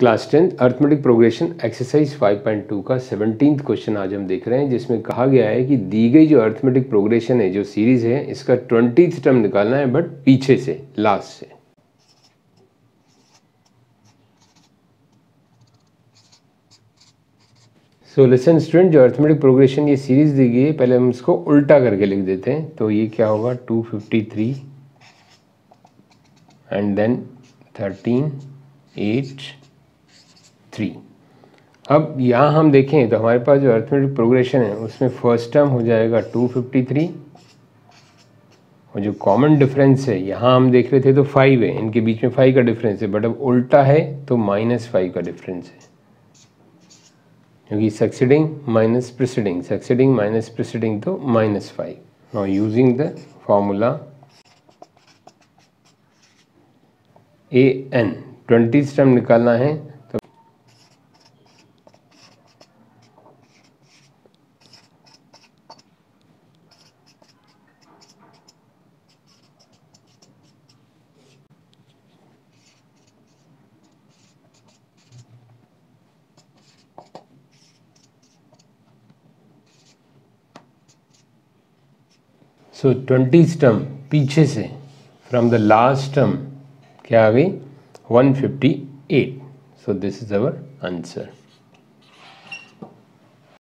Class tenth, arithmetic progression, exercise 5.2 का seventeen question आज हम देख रहे हैं, जिसमें कहा गया है कि दी गई जो अर्थमेटिक प्रोग्रेशन है, जो सीरीज़ है, इसका ट्वेंटी टर्म निकालना है, बट पीछे से लास्ट से। सो लेसन स्टूडेंट जो अर्थमेटिक प्रोग्रेशन ये सीरीज़ दी गई है, पहले हम इसको उल्टा करके लिख देते हैं। तो ये क्या होगा? 253 एंड देन 13 8 थ्री अब यहाँ हम देखें तो हमारे पास जो अर्थमेटिक प्रोग्रेशन है, उसमें फ़र्स्ट टर्म हो जाएगा 253 और जो कॉमन डिफरेंस है, यहाँ हम देख रहे थे तो फाइव है, इनके बीच में फाइव का डिफरेंस है बट अब उल्टा है तो माइनस फाइव का डिफरेंस है। क्योंकि succeeding minus preceding succeeding minus preceding तो minus five now using the formula a n twenty term निकालना है सो ट्वेंटी टर्म पीछे से फ्रॉम द लास्ट स्टम क्या आ गई? 158 so this is our answer